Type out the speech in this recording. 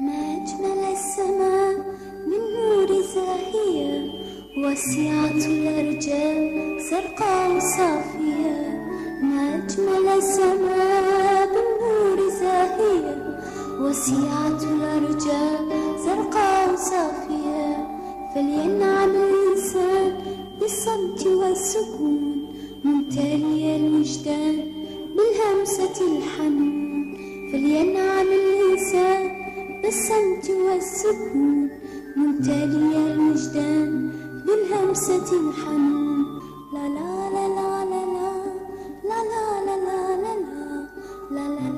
ما أجمل السماء من نور زاهية وسعة الأرجاء زرقاء صافية. ما أجمل السماء بالنور زاهية وسعة الأرجاء زرقاء صافية. فلينعم الإنسان بالصمت والسكون ممتلئ الوجدان بالهمسة الحنون. فلينعم بالصمت والسكون ممتلئ الوجدان بالهمسة الحنون لا لا لا لا لا لا لا لا لا لا لا لا لا